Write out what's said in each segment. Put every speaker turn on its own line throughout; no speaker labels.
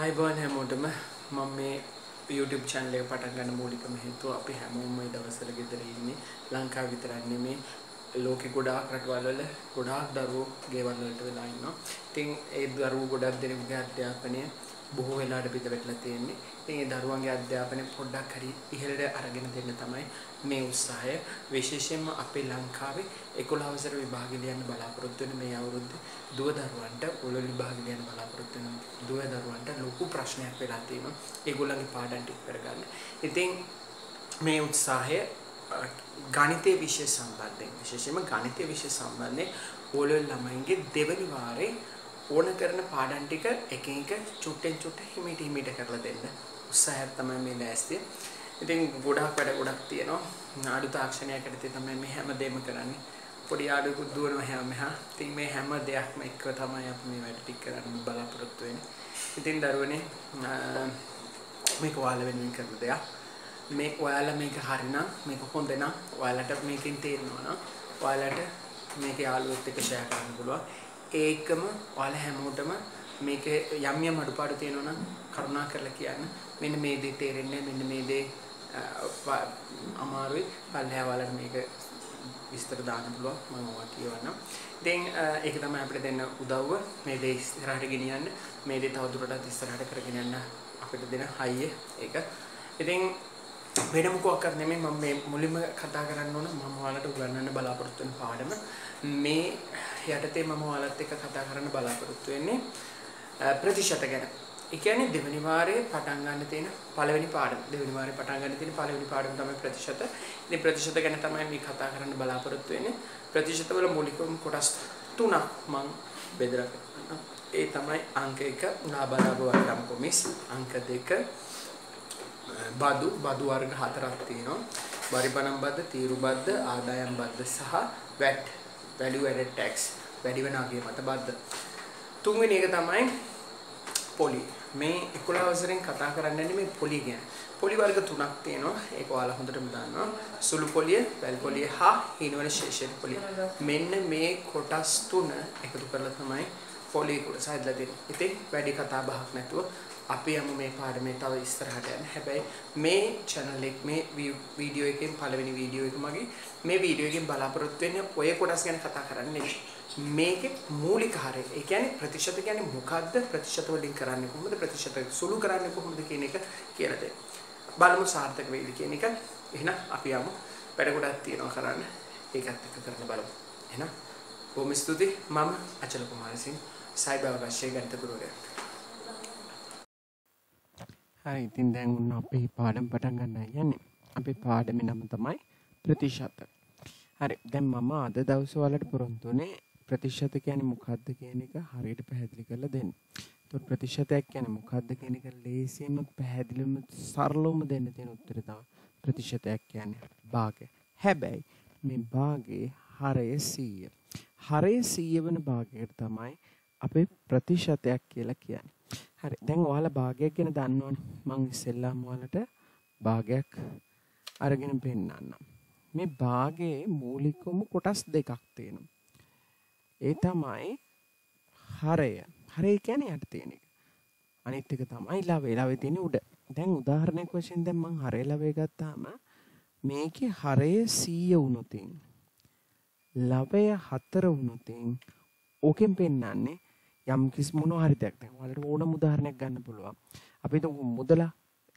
අයිබෝන් හැමෝටම මම මේ YouTube channel එක පටන් ගන්න මූලිකම හේතුව අපි හැමෝම මේ දවස්වල ගෙදර ඉන්නේ ලංකාව විතරක් නෙමේ ලෝකෙ ගොඩාක් රටවල් වල ගොඩාක් දරුවෝ ගෙවල් වලට වෙලා ඉන්නවා. ඉතින් ඒ දරුවෝ ගොඩක් දෙනෙකුගේ අධ්‍යාපනය බොහෝ වෙලාවට පිට වැටලා තියෙන්නේ. ඉතින් ඒ දරුවන්ගේ අධ්‍යාපනය පොඩ්ඩක් හරි ඉහළට අරගෙන දෙන්න තමයි මේ උත්සාහය. විශේෂයෙන්ම අපේ ලංකාවේ 11 වසර විභාගෙ ලියන්න බලාපොරොත්තු වෙන මේ අවුරුද්දේ දුව දරුවන්ට උළෙල් විභාගෙ ලියන්න බලාපොරොත්තු වෙන දුව දරුවන්ට ලොකු ප්‍රශ්නයක් වෙලා තියෙනවා. ඒගොල්ලන්ගේ පාඩම් ටික කරගන්න. ඉතින් මේ උත්සාහය ගණිතය විෂය සම්බන්ධයෙන් විශේෂයෙන්ම ගණිතය විෂය සම්බන්ධයෙන් ඕලෙවල් ළමයින්ගේ දෙවනි වාරේ ඕන කරන පාඩම් ටික එකින් එක චුට්ටෙන් චුට්ට හිමීට හිමීට කරලා දෙන්න උත්සාහයක් තමයි මේ ලෑස්තිය. ඉතින් ගොඩාක් වැඩ ගොඩක් තියෙනවා. ආඩු තාක්ෂණයක් ඇතුලේ තමයි මේ හැම දෙයක්ම කරන්නේ. පොඩි ආඩුවකුත් දුවනවා හැම මෙහා. ඉතින් මේ හැම දෙයක්ම එක්ක තමයි අපි මේ වැඩ ටික කරන්න බලාපොරොත්තු වෙන්නේ. ඉතින් දරුවනේ මේක ඔයාලා වෙනුවෙන් කරන දෙයක්. මේ ඔයාලා මේක හරිනම් මේක හොඳ නම් ඔයාලට මේකෙන් තේරෙනවා නම් ඔයාලට මේක යාළුවොත් එක්ක ෂෙයා කරන්න පුළුවන්. ඒකම ඔයාලා හැමෝටම මේක යම් යම් අඩුපාඩු තියෙනවා නම් කරුණා කරලා කියන්න. මෙන්න මේ දේ තේරෙන්නේ මෙන්න මේ දේ අමාරුයි. පල්ලෙහා ඔයාලට මේක විස්තර දාන්න පුළුවන් මම ඔයා කියවන්නම්. ඉතින් ඒක තමයි අපිට දෙන්න උදව්ව මේ දේ ඉස්සරහට ගෙනියන්න. මේ දේ තවදුරටත් ඉස්සරහට කරගෙන යන්න අපිට දෙන හයිය ඒක. ඉතින් වෙන මොකක්වත් නෙමෙයි මම මේ මුලින්ම කතා කරන්න ඕන මම ඔයාලට උගන්වන්න බලාපොරොත්තු වෙන පාඩම මේ යටතේ මම ඔයාලත් එක්ක කතා කරන්න බලාපොරොත්තු වෙන්නේ ප්‍රතිශත ගැන. ඒ කියන්නේ දෙවෙනි වාරයේ පටන් ගන්න තියෙන පළවෙනි පාඩම. දෙවෙනි වාරයේ පටන් ගන්න තියෙන පළවෙනි පාඩම තමයි ප්‍රතිශත. ඉතින් ප්‍රතිශත ගැන තමයි මේ කතා කරන්න බලාපොරොත්තු වෙන්නේ. ප්‍රතිශත වල මූලිකම කොටස් තුනක් මම බෙදලා ඒ තමයි අංක 1 ලාභ ලාභ වර්ගම් කොමිස් අංක 2 බදු බදු වර්ග හතරක් තියෙනවා. පරිපණම් බද්ද, තීරු බද්ද, ආදායම් බද්ද සහ VAT value added tax වැඩි වෙන අගය මත බද්ද. තුන්වෙනි එක තමයි පොලි. මේ 11 වසරෙන් කතා කරන්නේ මේ පොලි ගැන. පොලි වර්ග තුනක් තියෙනවා. ඒක ඔයාලා හොඳටම දන්නවා. සුළු පොලිය, වැල් පොලිය හා හීනවල ශේෂයෙන් පොලිය. මෙන්න මේ කොටස් තුන එකතු කරලා තමයි පොලි කොටස හදලා දෙන්නේ. ඉතින් වැඩි කතා බහක් නැතුව අපි යමු මේ පාඩමේ තව ඉස්සරහට යන්න. හැබැයි මේ channel එක මේ වීඩියෝ එකෙන් පළවෙනි වීඩියෝ එක මගේ මේ වීඩියෝ එකෙන් බලාපොරොත්තු වෙන්නේ ඔය කොටස් ගැන කතා කරන්නේ මේකේ මූලික හරය. ඒ කියන්නේ ප්‍රතිශත කියන්නේ මොකද්ද? ප්‍රතිශත වලින් කරන්නේ කොහොමද? ප්‍රතිශත සුළු කරන්නේ කොහොමද කියන එක කියලා දෙන්න. බලමු සාර්ථක වෙයිද කියන එක. එහෙනම් අපි යමු. වැඩ ගොඩක් තියෙනවා කරන්න. ඒකත් එක්ක කරන්න බලමු. එහෙනම් බොහොම ස්තුතියි. මම අචල කුමාරසිංහ සයිබර් අවශ්‍ය ගණිත ගුරුවරයා.
හරි ඉතින් දැන් උන්න අපේ පාඩම් පටන් ගන්න යන්නේ අපේ පාඩමේ නම තමයි ප්‍රතිශත හරි දැන් මම අද දවස් වලට පොරොන්දුනේ ප්‍රතිශත කියන්නේ මොකක්ද කියන එක හරියට පැහැදිලි කරලා දෙන්න. ඒතකොට ප්‍රතිශතයක් කියන්නේ මොකක්ද කියන එක ලේසියෙන්ම පැහැදිලිවම සරලවම දෙන්න තියෙන උත්තරය තමයි ප්‍රතිශතයක් කියන්නේ භාගය. හැබැයි මේ භාගයේ හරය 100. හරය 100 වෙන භාගයට තමයි අපේ ප්‍රතිශතයක් කියලා කියන්නේ. හරි දැන් ඔයාලා භාගයක් ගැන දන්නවනේ මං ඉස්සෙල්ලාම ඔයාලට භාගයක් අරගෙන පෙන්නන්නම් මේ භාගයේ මූලිකවම කොටස් දෙකක් තියෙනවා ඒ තමයි හරය. හරය කියන්නේ යට තියෙන එක. අනිත් එක තමයි ලවේ ලවේ තියෙන උඩ. දැන් උදාහරණයක් වශයෙන් දැන් මං හරය ලවේ ගත්තාම මේකේ හරය 100 වුණොතින් ලවය 4 වුණොතින් ඕකෙන් පෙන්නන්නේ යම් කිසි මොන හරි දෙයක්. දැන් ඔයාලට ඕන උදාහරණයක් ගන්න පුළුවන්. අපි හිතමු මුදල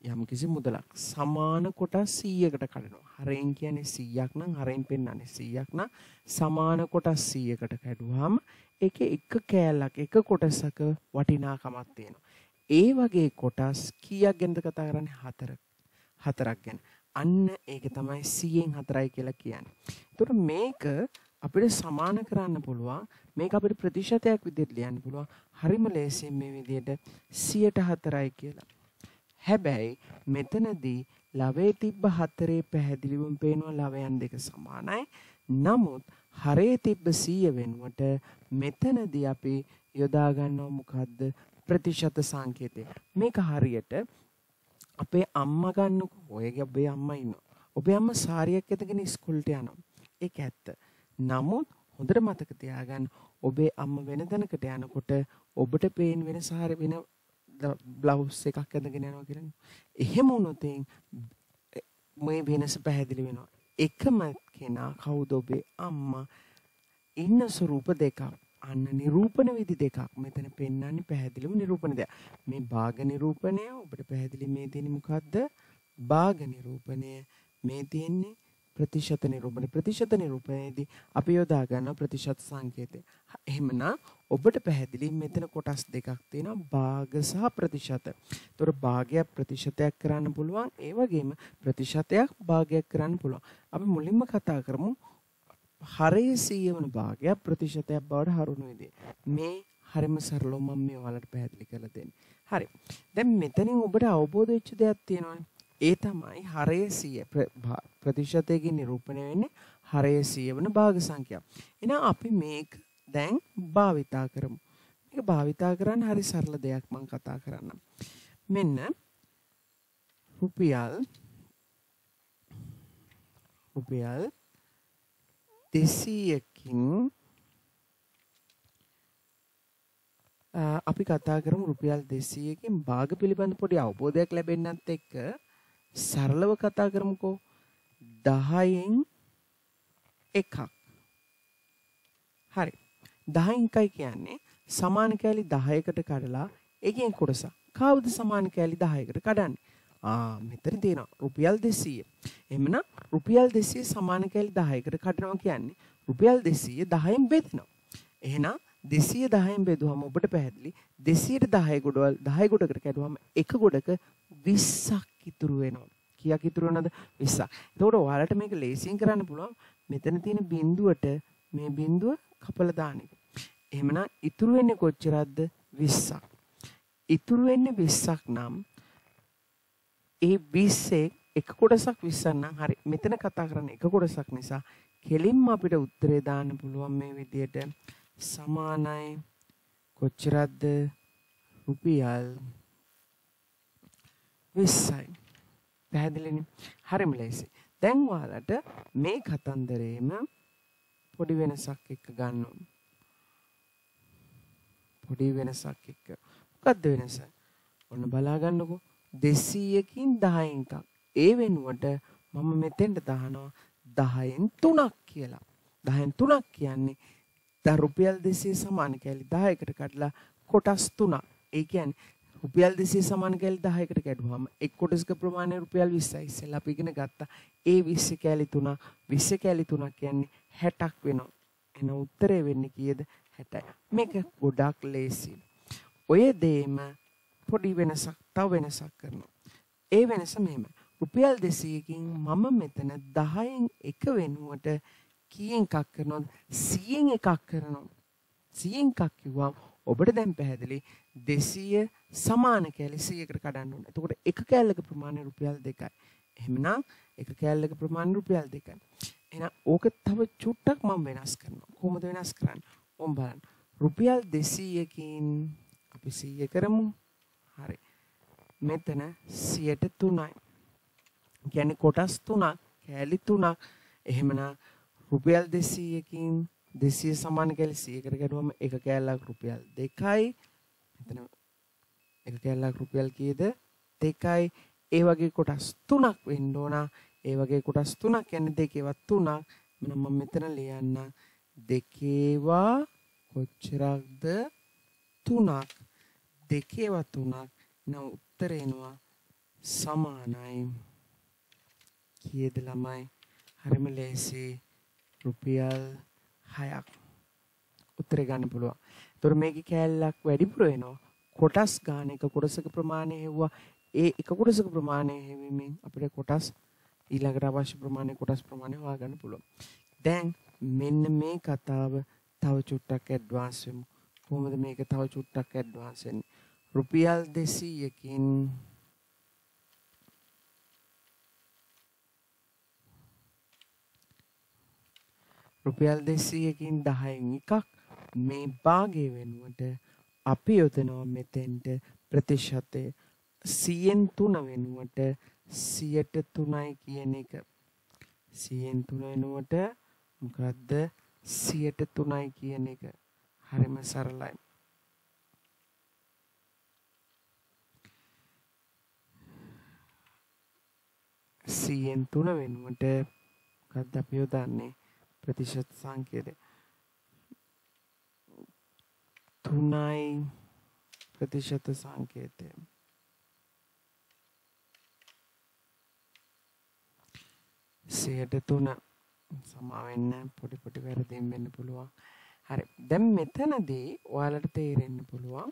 යම් කිසි මුදලක් සමාන කොටස් 100කට කඩනවා. හරෙන් කියන්නේ 100ක් නම් හරෙන් පෙන්වන්නේ 100ක් නම් සමාන කොටස් 100කට කැඩුවාම ඒකේ එක කෑල්ලක් එක කොටසක වටිනාකමක් තියෙනවා. ඒ වගේ කොටස් කීයක් ගැනද කතා කරන්නේ? හතරක්. හතරක් ගැන. අන්න ඒක තමයි 100න් 4යි කියලා කියන්නේ. ඒතකොට මේක අපිට සමාන කරන්න පුළුවන් මේක අපිට ප්‍රතිශතයක් විදිහට ලියන්න පුළුවන් හරිම ලේසියෙන් මේ විදිහට 104යි කියලා. හැබැයි මෙතනදී ලවයේ තිබ්බ හතරේ පැහැදිලිවම පේනවා ලවයන් දෙක සමානයි. නමුත් හරේ තිබ්බ 100 වෙනුවට මෙතනදී අපි යොදා ගන්නවා මොකද්ද ප්‍රතිශත සංකේතය. මේක හරියට අපේ අම්මා ගන්නකො ඔයගේ ඔබේ අම්මා ඉන්නවා. ඔබේ අම්මා සාරියක් ඇඳගෙන ඉස්කෝලේට යනවා. ඒක ඇත්ත. නමුත් හොඳට මතක තියාගන්න ඔබේ අම්ම වෙන තැනකට යනකොට ඔබට පේන වෙන සාර වෙන බ්ලවුස් එකක් ඇඳගෙන යනවා කියලා. එහෙම වුණොත් මේ වෙනස පැහැදිලි වෙනවා. එකම කෙනා කවුද ඔබේ අම්මා ඉන්න ස්වරූප දෙකක් අන්න නිරූපණ විදි දෙකක් මෙතන පෙන්වන්නේ පැහැදිලිව නිරූපණ දෙයක්. මේ භාග නිරූපණය ඔබට පැහැදිලි මේ තියෙන්නේ මොකද්ද? භාග නිරූපණය මේ තියෙන්නේ ප්‍රතිශත නිරූපණය. ප්‍රතිශත නිරූපණයේදී අපි යොදා ගන්න ප්‍රතිශත සංකේතය. එහෙමනම් ඔබට පැහැදිලි මෙතන කොටස් දෙකක් තියෙනවා භාග සහ ප්‍රතිශත. ඒතොර භාගයක් ප්‍රතිශතයක් කරන්න පුළුවන්. ඒ වගේම ප්‍රතිශතයක් භාගයක් කරන්න පුළුවන්. අපි මුලින්ම කතා කරමු හරේ 100 වන භාගයක් ප්‍රතිශතයක් බවට හරුණු විදිය. මේ හරිම සරලව මම මේ ඔයාලට පැහැදිලි කරලා දෙන්නේ. හරි. දැන් මෙතනින් ඔබට අවබෝධ වෙච්ච දෙයක් තියෙනවානේ. ඒ තමයි හරය 100 ප්‍රතිශතයකින් නිරූපණය වෙන්නේ හරය 100 වන භාග සංඛ්‍යාව. එහෙනම් අපි මේක දැන් භාවිතා කරමු. මේක භාවිතා කරන්න හරි සරල දෙයක් මම කතා කරන්නම්. මෙන්න රුපියල් රුපියල් 200කින් අපි කතා කරමු රුපියල් 200කින් භාග පිළිබඳ පොඩි අවබෝධයක් ලැබෙන්නත් එක්ක සරලව කතා කරමුකෝ. 10න් එකක්. හරි. 10න් එකයි කියන්නේ සමාන කෑලි 10කට කඩලා එකෙන් කොටස කවුද සමාන කෑලි 10කට කඩන්නේ? ආ මෙතන තියෙනවා රුපියල් 200 එහෙමනම් රුපියල් 200 සමාන කෑලි 10කට කඩනවා කියන්නේ රුපියල් 200 10න් බෙදෙනවා. එහෙනම් 210න් බෙදුවම ඔබට පැහැදිලි. 210 ගොඩවල් 10 ගොඩකට කැඩුවම එක ගොඩක 20ක් ඉතුරු වෙනවා. කීයක් ඉතුරු වෙනවද? 20ක්. එතකොට ඔයාලට මේක ලේසියෙන් කරන්න පුළුවන්. මෙතන තියෙන බිඳුවට මේ බිඳුව කපලා දාන්න එක. එහෙමනම් ඉතුරු වෙන්නේ කොච්චරක්ද? 20ක්. ඉතුරු වෙන්නේ 20ක් නම් ඒ 20 එක කොටසක් 20ක් නම් හරි. මෙතන කතා කරන්නේ එක කොටසක් නිසා කෙලින්ම අපිට උත්තරේ දාන්න පුළුවන් මේ විදියට සමානයි කොච්චරක්ද රුපියල් 20යි. පැහැදිලිනේ? හරිම ලේසි. දැන් ඔයාලට මේ කතන්දරේම පොඩි වෙනසක් එක්ක ගන්න පොඩි වෙනසක් එක්ක. මොකද්ද වෙනස? ඔන්න බලා ගන්නකෝ. 200කින් 10න් එකක්. ඒ වෙනුවට මම මෙතෙන්ට දානවා 10න් 3ක් කියලා. 10න් 3ක් කියන්නේ ද රුපියල් 200 සමාන කැලි 10කට කඩලා කොටස් 3ක්. ඒ කියන්නේ රුපියල් 200 සමාන කැලි 10කට කැඩුවාම එක් කොටසක ප්‍රමාණය රුපියල් 20යි. ඉස්සෙල්ලා අපි ඉගෙන ගත්තා. ඒ 20 කැලි 3 20 කැලි 3 කියන්නේ 60ක් වෙනවා. එන උත්තරේ වෙන්නේ කීයද? 60යි. මේක ගොඩක් ලේසි. ඔය දේම පොඩි වෙනසක් තව වෙනසක් කරනවා. ඒ වෙනස මෙහෙම. රුපියල් 200කින් මම මෙතන 10න් එක වෙනුවට කීයෙන් එකක් කරනවද 100න් එකක් කරනවා 100න් එකක් කිව්වම ඔබට දැන් පැහැදිලි 200 සමාන කෑලි 100කට කඩන්න ඕනේ. එතකොට එක කෑල්ලක ප්‍රමාණය රුපියල් 2යි. එහෙමනම් එක කෑල්ලක ප්‍රමාණය රුපියල් 2යි. එහෙනම් ඕක තව චුට්ටක් මම වෙනස් කරනවා. කොහොමද වෙනස් කරන්නේ? ඔම් බලන්න. රුපියල් 200කින් අපි 100 කරමු. හරි. මෙතන 100ට 3යි. කියන්නේ කොටස් 3ක්, කෑලි 3ක්. එහෙමනම් රුපියල් 200කින් 200 සමාන කෑලි 100කට ගැටුවම එක කෑල්ලක් රුපියල් 2යි. මෙතන එක කෑල්ලක් රුපියල් කීයද? 2යි. ඒ වගේ කොටස් 3ක් වෙන්න ඕන. ඒ වගේ කොටස් 3ක් කියන්නේ දෙකේවත් 3ක්. මම මෙතන ලියන්න දෙකේවා කොච්චරක්ද 3ක්. දෙකේවා 3ක්. නම් උත්තර එනවා සමානයි. කීයද ළමයි? හරිම ලේසි. රුපියල් 6ක් උත්තරේ ගන්න පුළුවන්. ඒතර මේකේ කෑල්ලක් වැඩිපුර වෙනවා. කොටස් ගන්න එක කොටසක ප්‍රමාණය හෙව්වා. ඒ එක කොටසක ප්‍රමාණය හෙවීමෙන් අපිට කොටස් ඊළඟට අවශ්‍ය ප්‍රමාණය කොටස් ප්‍රමාණය හොයාගන්න පුළුවන්. දැන් මෙන්න මේ කතාව තව චුට්ටක් ඇඩ්වාන්ස් වෙමු. කොහොමද මේක තව චුට්ටක් ඇඩ්වාන්ස් වෙන්නේ? රුපියල් 200කින් රුපියල් දෙසයකින් දහයෙන් එකක් මේ බාගේ වෙනුවට අපි යොදනෝ මෙතෙන්ට ප්‍රතිශතය. සියෙන් තුන වෙනුවට සියට තුනයි කියන එක. සියෙන් තුන වෙනුවට මොකද්ද? සියට තුනයි කියන එක. හරිම සරලයි. සියෙන් තුන වෙනුවට මොකද්ද අපි යොදන්නේ? ප්‍රතිශත සංකේතය. 3යි ප්‍රතිශත සංකේතය. සියයට තුන. සමාවෙන්න පොඩි පොඩි වැරදිම් වෙන්න පුළුවන්. හරි. දැන් මෙතනදී ඔයාලට තේරෙන්න පුළුවන්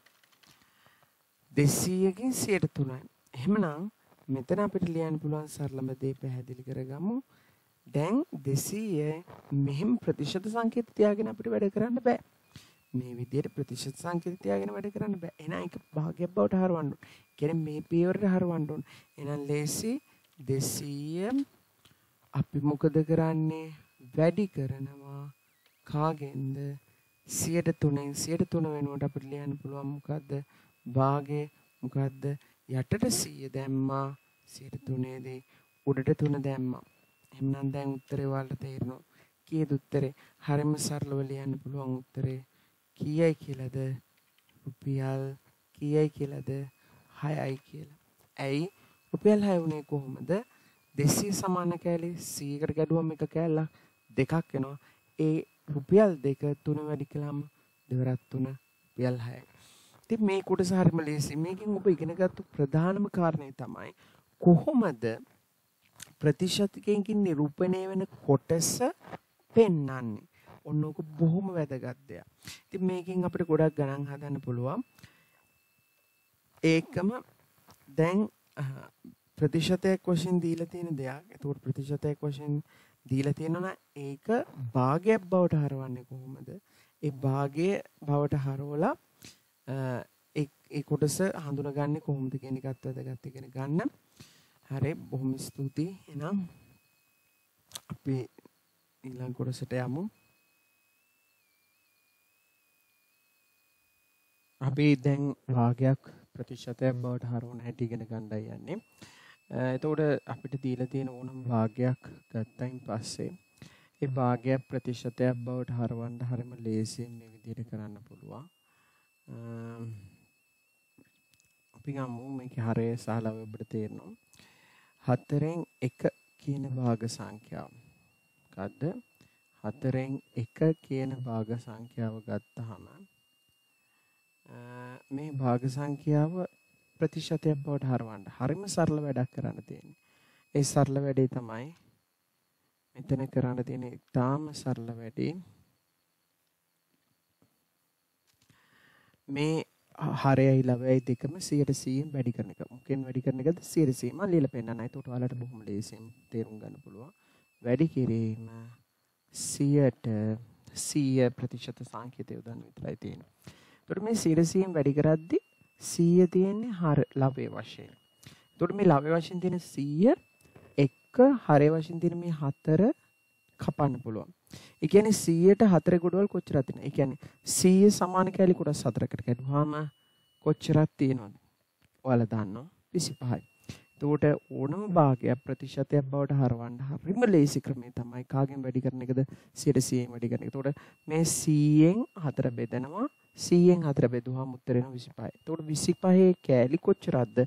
දෙසීයකින් සියයට තුනයි. එහෙමනම් මෙතන අපිට ලියන්න පුළුවන් සරලම දේ පැහැදිලි කරගමු. දැන් දෙසීය මෙහෙම ප්‍රතිශත සංකේත තියාගෙන අපිට වැඩ කරන්න බෑ. මේ විදිහට ප්‍රතිශත සංකේත තියාගෙන වැඩ කරන්න බෑ. එහෙනම් ඒක භාගයක් බවට හරවන්න ඕන. කියන්නේ මේ පියවරට හරවන්න ඕන. එහෙනම් ලේසි 200 අපි මොකද කරන්නේ? වැඩි කරනවා කාගෙන්ද? සියට තුනෙන් සියට තුන වෙනුවට අපිට ලියන්න පුළුවන් මොකද්ද? භාගේ මොකද්ද? යටට 100 දැම්මා. සියට තුනේදී උඩට තුන දැම්මා. එහෙනම් දැන් උත්තරේ ඔයාලට තේරෙනවා. කීයද උත්තරේ? හරිම සරලව ලියන්න පුළුවන් උත්තරේ. කීයයි කියලාද? රුපියල් කීයයි කියලාද? 6යි කියලා. ඇයි? රුපියල් 6 උනේ කොහොමද? දෙසිය සමාන කෑලි සීකට ගැඩුවම් එක කෑල්ලා දෙකක් එනවා. ඒ රුපියල් දෙක තුන වැඩි කළාම දෙවරක් තුන රුපියල් 6යි. ඉතින් මේ කොටස හරිම ලේසි. මේකෙන් ඔබ ඉගෙනගත්තු ප්‍රධානම කාරණේ තමයි කොහොමද ප්‍රතිශතකයකින් නිරූපණය වෙන කොටස පෙන්වන්නේ. ඔන්න ඕක බොහොම වැදගත් දෙයක්. ඉතින් මේකෙන් අපිට ගොඩක් ගණන් හදන්න පුළුවන්. ඒකම දැන් ප්‍රතිශතයක් වශයෙන් දීලා තියෙන දෙයක්. ඒතකොට ප්‍රතිශතයක් වශයෙන් දීලා තියෙනවා ඒක භාගයක් බවට හරවන්නේ කොහොමද? ඒ භාගය බවට හරවලා ඒ කොටස හඳුනගන්නේ කොහොමද කියන එකත් වැදගත් ඉගෙන ගන්න. හරි බොහොම ස්තුතියි. එහෙනම් අපි ඊළඟ කොටසට යමු. අපි දැන් භාගයක් ප්‍රතිශතයක් බවට හරවන හැටි ඉගෙන ගන්නයි යන්නේ. එතකොට අපිට දීලා තියෙන ඕනම භාගයක් ගත්තයින් පස්සේ ඒ භාගයක් ප්‍රතිශතයක් බවට හරවන්න හරිම ලේසියෙන් මේ විදිහට කරන්න පුළුවන්. අපි ගමු මේකේ හරය සහලව ඔබට තේරෙනවා. හතරෙන් එක කියන භාග සංඛ්‍යාව. මොකද්ද? හතරෙන් එක කියන භාග සංඛ්‍යාව ගත්තාම මේ භාග සංඛ්‍යාව ප්‍රතිශතයක් බවට හරවන්න. හරිම සරල වැඩක් කරන්න තියෙන්නේ. ඒ සරල වැඩේ තමයි මෙතන කරන්න තියෙන ඉතාම සරල වැඩේ. මේ හරයයි ලවයයි දෙකම 100%න් වැඩි කරන එක. මොකෙන් වැඩි කරන එකද 100%. මම ලියලා පෙන්නන්න. ඒකට ඔයාලට බොහොම ලේසියෙන් තේරුම් ගන්න පුළුවන්. වැඩි කිරීම 100ට 100 ප්‍රතිශත සංකේතය උදන් විතරයි තියෙන්නේ. ඒකට මේ 100%න් වැඩි කරද්දී 100 තියෙන්නේ හර ලවයේ වශයෙන්. එතකොට මේ ලවයේ වශයෙන් තියෙන 100 එක හරේ වශයෙන් තියෙන මේ 4 කපන්න පුළුවන්. ඒ කියන්නේ 100ට 4 ගොඩවල් කොච්චරද තියෙනවද? ඒ කියන්නේ 100 සමාන කැලි කොටස් 4කට කැඩුවාම කොච්චරක් තියෙනවද? ඔයාලා දන්නවා 25යි. එතකොට ඕනම භාගයක් ප්‍රතිශතයක් බවට හරවන්න හරිම ලේසි ක්‍රමය තමයි කාගෙන් වැඩි කරන එකද 100ෙන් වැඩි කරන එක. එතකොට මේ 100ෙන් 4 බෙදනවා 100ෙන් 4 බෙදුවාම උත්තර එනවා 25. එතකොට 25 කෑලි කොච්චරද?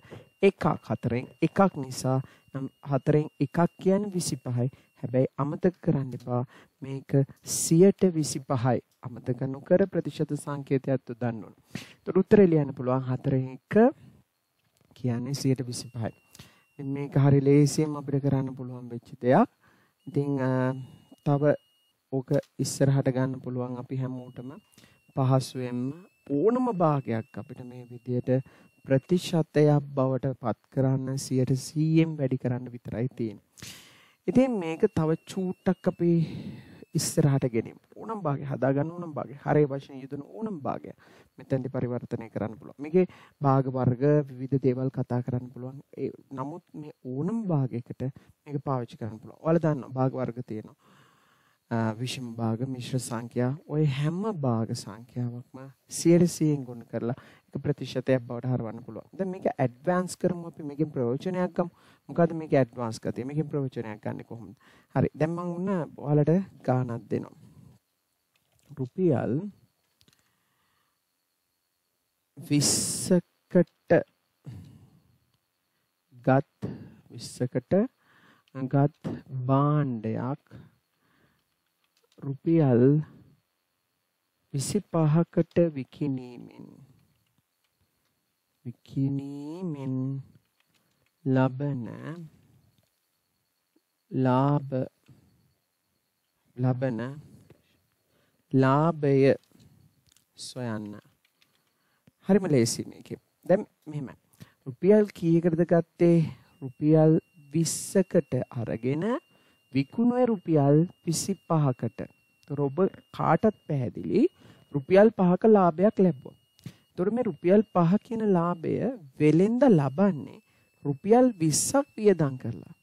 එකක් හතරෙන් එකක් නිසා නම් හතරෙන් එකක් කියන්නේ 25යි. හැබැයි අමතක කරන්න එපා මේක 100ට 25යි. අමතක නොකර ප්‍රතිශත සංකේතයක් දාන්න ඕන. එතකොට උත්තරේ ලියන්න පුළුවන් හතරෙන් එක කියන්නේ 125යි. මේක හරි ලේසියෙන් අපිට කරන්න පුළුවන් වෙච්ච දෙයක්. ඉතින් තව ඕක ඉස්සරහට ගන්න පුළුවන් අපි හැමෝටම පහසුවෙන්ම ඕනම භාගයක් අපිට මේ විදියට ප්‍රතිශතයක් බවට පත් කරන්න 100%ෙන් වැඩි කරන්න විතරයි තියෙන්නේ. ඉතින් මේක තව චූට්ටක් අපි ඉස්සරහට ගෙනියමු. ඕනම් භාගය හදාගන්න ඕනම් භාගය. හරේ වශයෙන් යෙදෙන ඕනම් භාගය. මෙතෙන්දි පරිවර්තනය කරන්න පුළුවන්. මේකේ භාග වර්ග විවිධ දේවල් කතා කරන්න පුළුවන්. ඒ නමුත් මේ ඕනම් භාගයකට මේක පාවිච්චි කරන්න පුළුවන්. ඔයාලා දන්නවා භාග වර්ග තියෙනවා. විෂම භාග මිශ්‍ර සංඛ්‍යා ඔය හැම භාග සංඛ්‍යාවක්ම 100%න් ගුණ කරලා එක ප්‍රතිශතයක් බවට හරවන්න පුළුවන්. දැන් මේක ඇඩ්වාන්ස් කරමු අපි මේකෙන් ප්‍රයෝජනයක් ගමු. මොකද මේක ඇඩ්වාන්ස් ගතිය. මේකෙන් ප්‍රයෝජනයක් ගන්න කොහොමද? හරි. දැන් මම උන්න ඔයාලට ගාණක් දෙනවා. රුපියල් 20කට ගත් 20කට ගත් භාණ්ඩයක් රුපියල් විසි පහකට විකිනීමෙන් විකිනීමෙන් ලබන ලාභ ලබන ලාභය සොයන්න හරිම ලේසි මේකේ දැන් මෙහෙමයි රුපියල් කීයකටද ගත්තේ රුපියල් 20කට අරගෙන විකුණුවේ රුපියල් 25කට. ඒතර ඔබ කාටත් පැහැදිලි රුපියල් 5ක ලාභයක් ලැබුවා. ඒතර මේ රුපියල් 5 කියන ලාභය වෙලෙන්ද ලබන්නේ රුපියල් 20ක් වියදම් කරලා.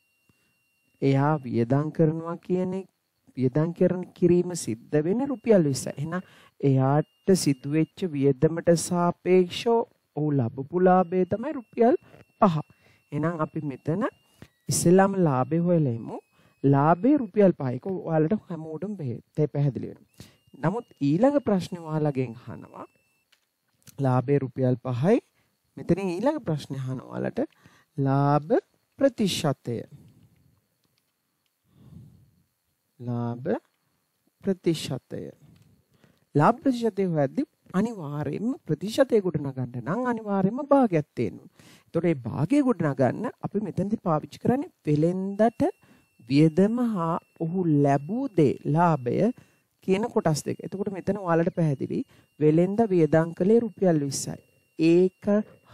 එයා වියදම් කරනවා කියන්නේ වියදම් කරන කිරීම සිද්ධ වෙන්නේ රුපියල් 20. එහෙනම් එයාට සිදුවෙච්ච වියදමට සාපේක්ෂව ඔහු ලැබපු ලාභය තමයි රුපියල් 5. එහෙනම් අපි මෙතන ඉස්සෙල්ලාම ලාභය හොයලා ඉමු. ලාභේ රුපියල් 5ක ඔයාලට හැමෝටම තේ පැහැදිලි වෙනවා. නමුත් ඊළඟ ප්‍රශ්නේ ඔයාලගෙන් අහනවා ලාභේ රුපියල් 5යි. මෙතනින් ඊළඟ ප්‍රශ්නේ අහනවා ඔයාලට ලාභ ප්‍රතිශතය. ලාභ ප්‍රතිශතය. ලාභ ප්‍රතිශතය හොයද්දී අනිවාර්යයෙන්ම ප්‍රතිශතය ගොඩනගන්න නම් අනිවාර්යයෙන්ම භාගයක් තියෙනවා. ඒතකොට මේ භාගය ගොඩනගන්න අපි මෙතනදී පාවිච්චි කරන්නේ වෙලෙන්දට වියදම හා ඔහු ලැබූ දේ ලාභය කියන කොටස් දෙක. එතකොට මෙතන ඔයාලට පැහැදිලි වෙලෙන්ද වියදම් කළේ රුපියල් 20යි. ඒක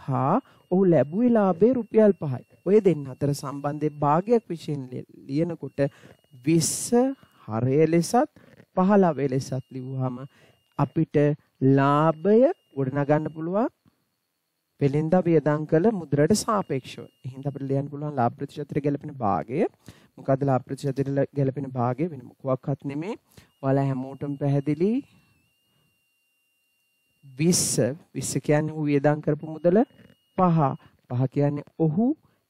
හා ඔහු ලැබුවේ ලාභේ රුපියල් 5යි. ඔය දෙන්න අතර සම්බන්ධයේ භාගයක් විශේෂයෙන් ලියනකොට 20 හරය ලෙසත් 15 ලෙසත් ලිව්වහම අපිට ලාභය ගොඩනගන්න පුළුවන් වෙලින්දා වියදම් කළ මුද්‍රට සාපේක්ෂව. එහෙනම් අපිට ලියන්න පුළුවන් ලාභ ප්‍රතිශතයට ගැලපෙන භාගය. මොකද්ද ලාභ ප්‍රතිශතයට ගැලපෙන භාගය වෙන මොකක්වත් නෙමේ. ඔයාලා හැමෝටම පැහැදිලි 20 20 කියන්නේ ඌ වියදම් කරපු මුදල 5. 5 කියන්නේ ඔහු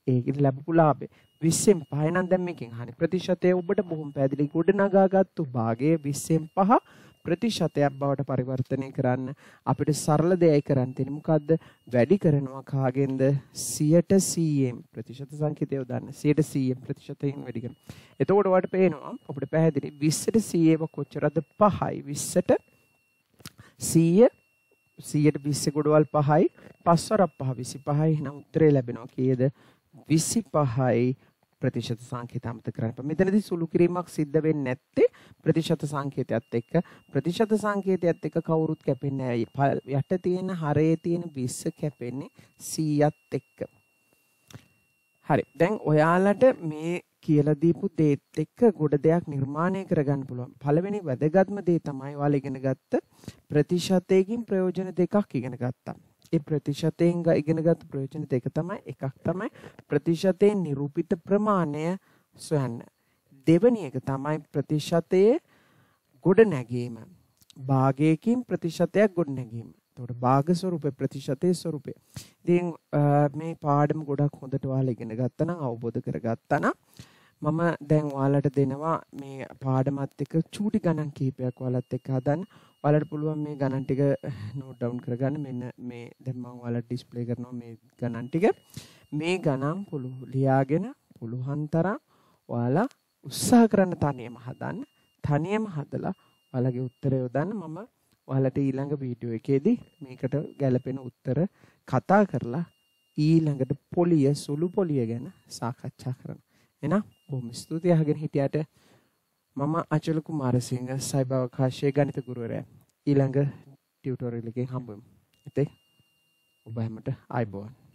ඒකට ලැබපු ලාභය. 20න් 5 නම් දැන් මේකෙන් අහන්නේ ප්‍රතිශතය ඔබට බොහොම පැහැදිලි ගොඩනගාගත්තු භාගය 20න් 5 ප්‍රතිශතයක් බවට පරිවර්තනය කරන්න අපිට සරල දෙයයි කරන්න තියෙන්නේ. මොකද්ද? වැඩි කරනවා කාගෙන්ද? 100ට 100න් ප්‍රතිශත සංකේතය දාන්න 100ට 100න් ප්‍රතිශතයෙන් වැඩි කරනවා එතකොට ඔයාලට පේනවා අපිට පැහැදිලි 20ට 100 කොච්චරද 5යි 20ට 100 100ට 20 ගොඩවල් 5යි 5 වරක් 5 25යි එහෙනම් උත්තරේ ලැබෙනවා කීයද? 25යි ප්‍රතිශත සංකේත අමතක කරන්න. මෙතනදී සුළු කිරීමක් සිද්ධ වෙන්නේ නැත්තේ ප්‍රතිශත සංකේතයත් එක්ක. ප්‍රතිශත සංකේතයත් එක්ක කවුරුත් කැපෙන්නේ නැහැ. යට තියෙන හරේ තියෙන 20 කැපෙන්නේ 100ත් එක්ක. හරි. දැන් ඔයාලට මේ කියලා දීපු දේත් එක්ක ගොඩ දෙයක් නිර්මාණය කරගන්න පුළුවන්. පළවෙනි වැදගත්ම දේ තමයි ඔයාලා ඉගෙන ගත්ත ප්‍රතිශතයකින් ප්‍රයෝජන දෙකක් ඉගෙන ගත්තා. ඒ ප්‍රතිශතයෙන් ඉගෙනගත් ප්‍රයෝජන දෙක තමයි එකක් තමයි ප්‍රතිශතයෙන් නිරූපිත ප්‍රමාණය සොයන්න. දෙවැනි එක තමයි ප්‍රතිශතයේ ගොඩ නැගීම. භාගයකින් ප්‍රතිශතයක් ගොඩ නැගීම. එතකොට භාග ස්වරූපේ ප්‍රතිශතයේ ස්වරූපය. ඉතින් මේ පාඩම ගොඩක් හොඳට ඔයාලා ඉගෙන ගත්තා නම් අවබෝධ කරගත්තා නම් මම දැන් ඔයාලට දෙනවා මේ පාඩමත් එක්ක චූටි ගණන් කීපයක් ඔයාලත් එක්ක හදන්න. ඔයාලට පුළුවන් මේ ගණන් ටික නෝට් ඩවුන් කරගන්න. මෙන්න මේ දැන් මම ඔයාලට ඩිස්ප්ලේ කරනවා මේ ගණන් ටික. මේ ගණන් පුළු ලියාගෙන පුළුවන් තරම් ඔයාලා උත්සාහ කරන්න තනියම හදන්න. තනියම හදලා ඔයාලගේ උත්තරය යොදන්න මම ඔයාලට ඊළඟ වීඩියෝ එකේදී මේකට ගැලපෙන උත්තර කතා කරලා ඊළඟට පොලිය සුළු පොලිය ගැන සාකච්ඡා කරනවා. එහෙනම් බොහොම ස්තුතියි අහගෙන හිටියට. මම අචල කුමාරසිංහ සයිබර් අවකාශයේ ගණිත ගුරුවරයා. ඊළඟ ටියුටෝරියල් එකෙන් හම්බෙමු. ඉතින් ඔබ හැමට ආයිබෝවන්.